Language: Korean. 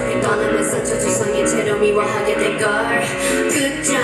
어차피 너는 내 상처 지성의 채로 미워하게 될걸. 끝장